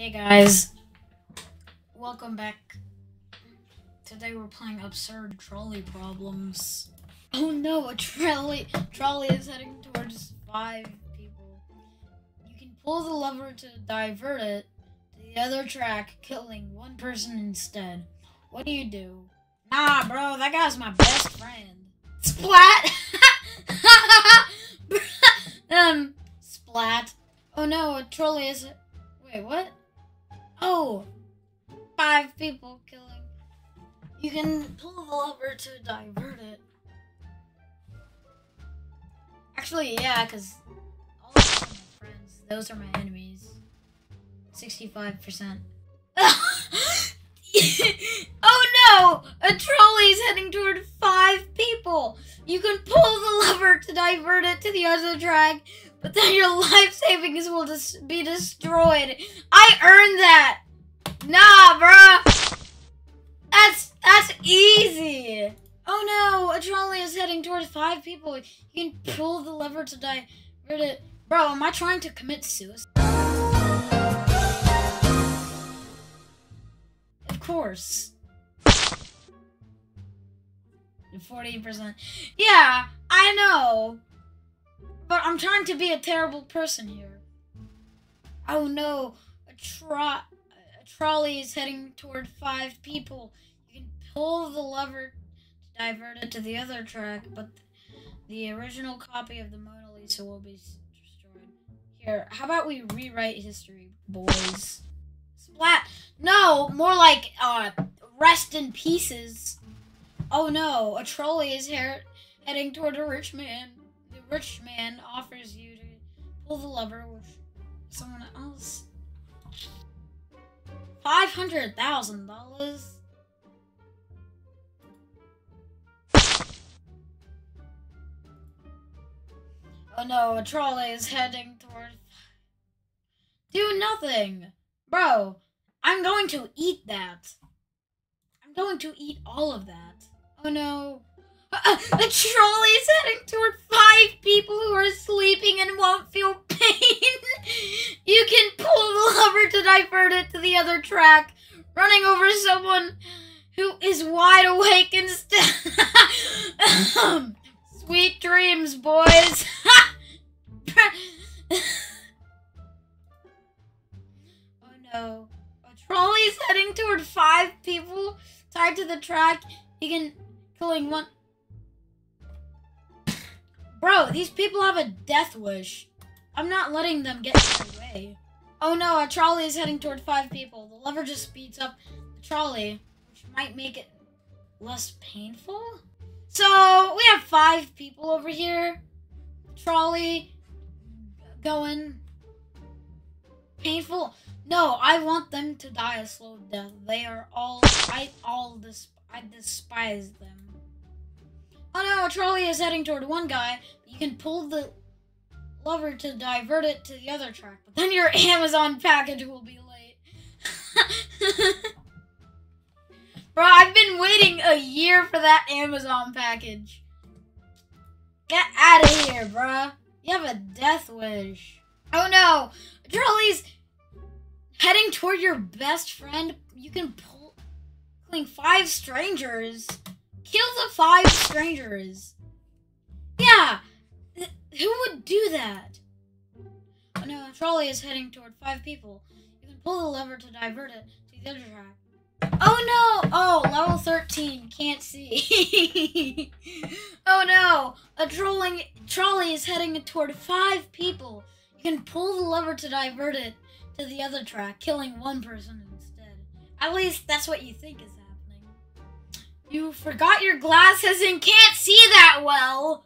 Hey guys, welcome back. Today we're playing absurd trolley problems. Oh no, a trolley trolley is heading towards five people. You can pull the lever to divert it to the other track, killing one person instead. What do you do? Nah, bro, that guy's my best friend. Splat! um, splat. Oh no, a trolley is. Wait, what? Oh, five people killing. You can pull the lever to divert it. Actually, yeah, because all my friends. Those are my enemies. 65%. oh no! A trolley is heading toward five people! You can pull the lever to divert it to the other track, but then your life savings will just be destroyed. I earned that! Nah, bruh! That's, that's easy! Oh no! A trolley is heading towards five people. You can pull the lever to it. Bro, am I trying to commit suicide? Of course. 40%. Yeah, I know. But I'm trying to be a terrible person here. Oh no, a, tro- a trolley is heading toward five people. You can pull the lever to divert it to the other track, but the original copy of the Mona Lisa will be destroyed. Here, how about we rewrite history, boys? Splat. No, more like uh, rest in pieces. Oh no, a trolley is here heading toward a rich man. Rich man offers you to pull the lever with someone else. Five hundred thousand dollars. Oh no, a trolley is heading toward. Do nothing! Bro, I'm going to eat that. I'm going to eat all of that. Oh no. A, trolley is heading toward five people who are sleeping and won't feel pain. you can pull the lever to divert it to the other track, running over someone who is wide awake instead. Sweet dreams, boys. oh no. A trolley is heading toward five people tied to the track. You can killing one. Bro, these people have a death wish. I'm not letting them get in my way. Oh no, a trolley is heading toward five people. The lever just speeds up the trolley, which might make it less painful. So we have five people over here. Trolley going painful. No, I want them to die a slow death. They are all I all this I despise them. Oh no, a trolley is heading toward one guy. You can pull the lever to divert it to the other track, but then your Amazon package will be late. Bro, I've been waiting a year for that Amazon package. Get out of here, bruh. You have a death wish. Oh no, trolley's heading toward your best friend. You can pull killing five strangers. Kill the five strangers. Yeah, who would do that? Oh no, a trolley is heading toward five people. You can pull the lever to divert it to the other track. Oh no! Oh, level 13, can't see. oh no! A trolling trolley is heading toward five people. You can pull the lever to divert it to the other track, killing one person instead. At least that's what you think is. You forgot your glasses and can't see that well.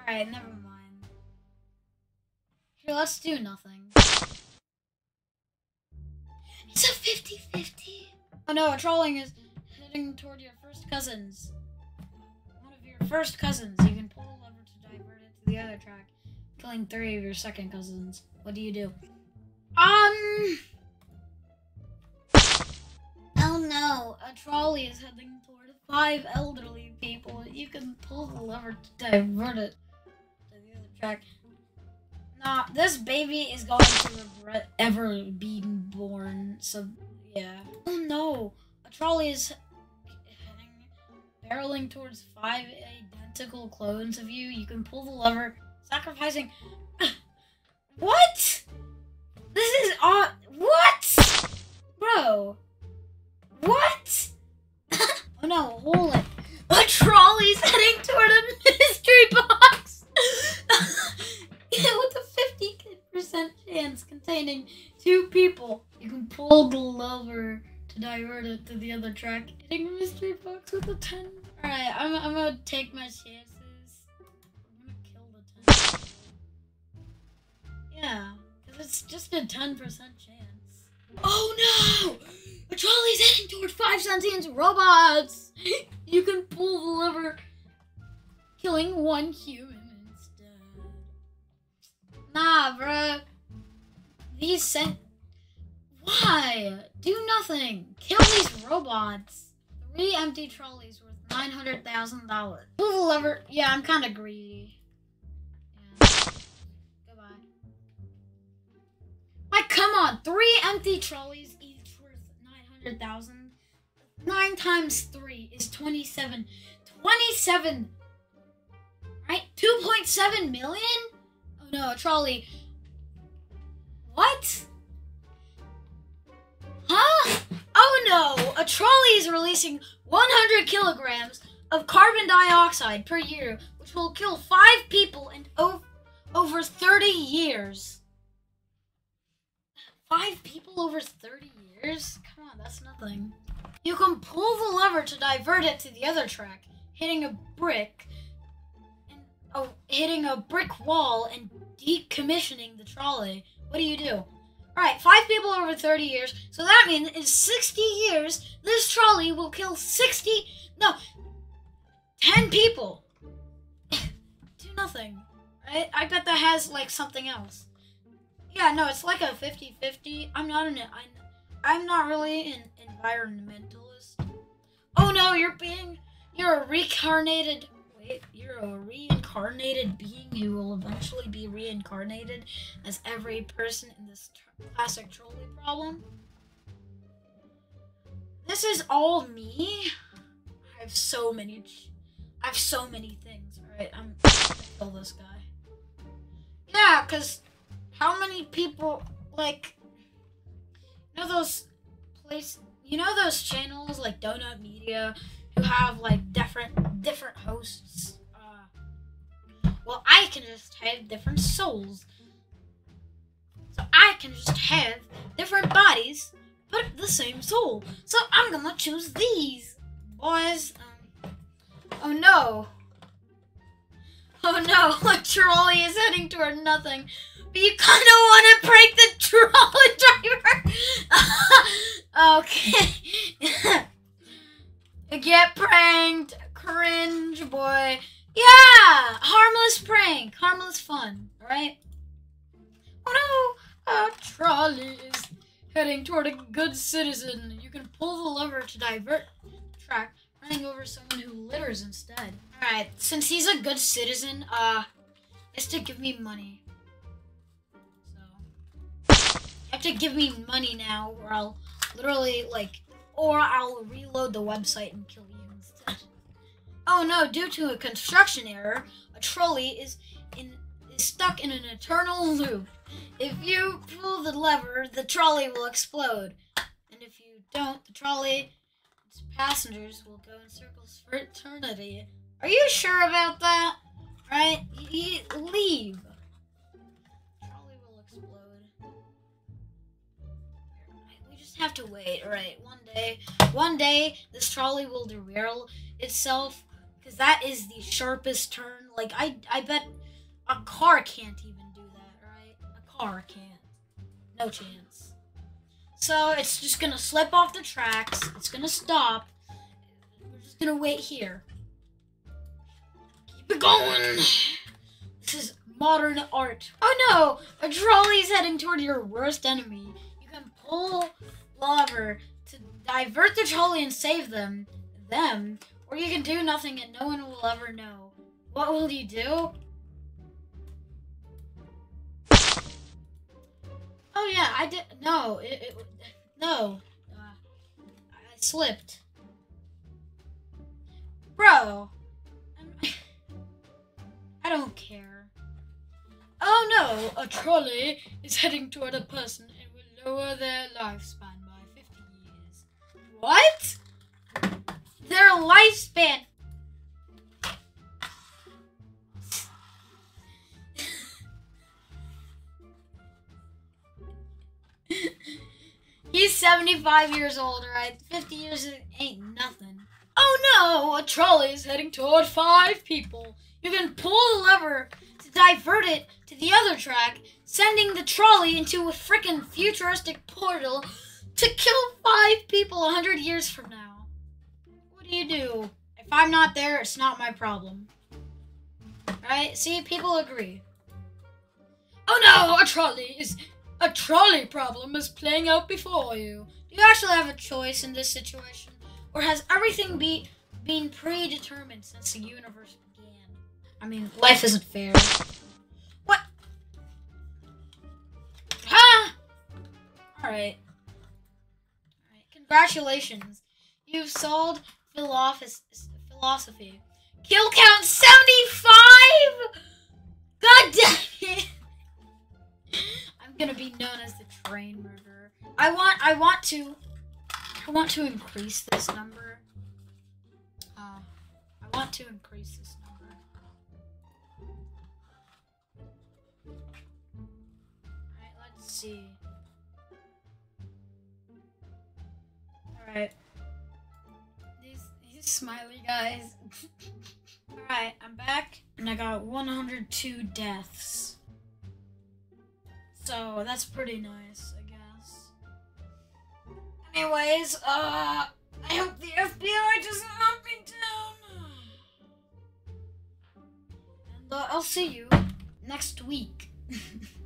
Alright, never mind. Here, let's do nothing. It's a 50 50. Oh no, a trolling is heading toward your first cousins. One of your first cousins. You can pull a lever to divert it to the other track, killing three of your second cousins. What do you do? Um. Oh no, a trolley is heading toward five elderly people. You can pull the lever to divert it to the other track. Nah, this baby is going to regret ever being born. So, yeah. Oh no! A trolley is heading, barreling towards five identical clones of you. You can pull the lever, sacrificing. what? Odd. What? Bro. What? oh no, hold it. A trolley's heading toward a mystery box with a 50% chance containing two people. You can pull the lever to divert it to the other track, hitting a mystery box with a 10. Alright, I'm, I'm gonna take my chances. I'm gonna kill the 10. Yeah, it's just a 10% chance. Oh no! A trolley's heading toward five sentient robots! You can pull the lever, killing one human instead. Nah, bruh. These sent. Why? Do nothing. Kill these robots. Three empty trolleys worth nine hundred thousand dollars. Pull the lever. Yeah, I'm kind of greedy. Three empty trolleys, each worth nine hundred thousand. Nine times three is twenty-seven. Twenty-seven. Right? Two point seven million. Oh no, a trolley. What? Huh? Oh no! A trolley is releasing 100 kilograms of carbon dioxide per year, which will kill five people in over 30 years. Five people over 30 years? Come on, that's nothing. You can pull the lever to divert it to the other track, hitting a brick and oh, hitting a brick wall and decommissioning the trolley. What do you do? All right, five people over 30 years. So that means in 60 years, this trolley will kill 60, no, 10 people. do nothing. Right? I bet that has like something else. Yeah, no, it's like a 50-50. I'm not an I'm, I'm not really an environmentalist. Oh no, you're being you're a reincarnated wait, you're a reincarnated being who will eventually be reincarnated as every person in this classic trolley problem. This is all me. I have so many I have so many things. Alright, I'm gonna kill this guy. Yeah, cause how many people like you know those place you know those channels like Donut Media who have like different different hosts. Uh, well, I can just have different souls, so I can just have different bodies, but the same soul. So I'm gonna choose these boys. Um, oh no! Oh no! Trolley is heading toward nothing. You kind of want to prank the trolley driver. okay. Get pranked. Cringe, boy. Yeah! Harmless prank. Harmless fun. Alright? Oh no! A trolley is heading toward a good citizen. You can pull the lever to divert track, running over someone who litters instead. Alright, since he's a good citizen, uh, has to give me money. Have to give me money now, or I'll literally, like, or I'll reload the website and kill you instead. Oh no, due to a construction error, a trolley is in is stuck in an eternal loop. If you pull the lever, the trolley will explode. And if you don't, the trolley its passengers will go in circles for eternity. Are you sure about that? Right? Y- y- leave. Have to wait, right? One day, one day, this trolley will derail itself because that is the sharpest turn. Like I, I bet a car can't even do that, right? A car can't. No chance. So it's just gonna slip off the tracks. It's gonna stop. We're just gonna wait here. Keep it going. This is modern art. Oh no! A trolley's heading toward your worst enemy. You can pull lover to divert the trolley and save them, them, or you can do nothing and no one will ever know. What will you do? Oh yeah, I did. No, it, it no, uh, I slipped, bro. I don't care. Oh no, a trolley is heading toward a person and will lower their lifespan. What? Their lifespan. He's 75 years old, right? 50 years ain't nothing. Oh no! A trolley is heading toward five people. You can pull the lever to divert it to the other track, sending the trolley into a frickin' futuristic portal to kill five people a hundred years from now. What do you do? If I'm not there, it's not my problem. Right? See, people agree. Oh no, a trolley is a trolley problem is playing out before you. Do you actually have a choice in this situation? Or has everything be been predetermined since the universe began? I mean, life isn't fair. What? Ha! Alright. Congratulations. You've philosoph- philosophy. Kill count 75! God damn it! I'm gonna be known as the train murderer. I want I want to I want to increase this number. Uh, I want to increase this number. Alright, let's see. Alright. These these smiley guys. Alright, I'm back and I got 102 deaths. So that's pretty nice, I guess. Anyways, uh, I hope the FBI doesn't hunt me down. And uh, I'll see you next week.